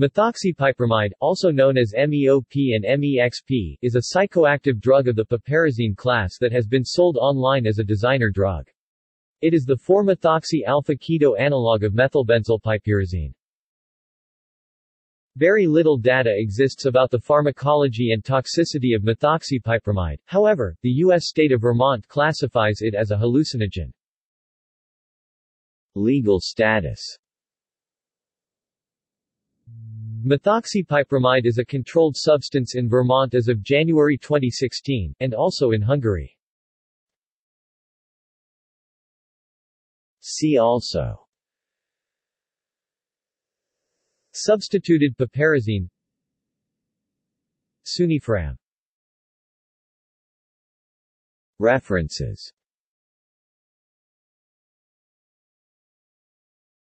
Methoxypiperamide, also known as MEOP and MEXP, is a psychoactive drug of the piperazine class that has been sold online as a designer drug. It is the 4-methoxy-alpha-keto analog of methylbenzylpiperazine. Very little data exists about the pharmacology and toxicity of methoxypiperamide, however, the U.S. state of Vermont classifies it as a hallucinogen. Legal status Methoxypiperamide is a controlled substance in Vermont as of January 2016, and also in Hungary. See also. Substituted piperazine Sunifiram References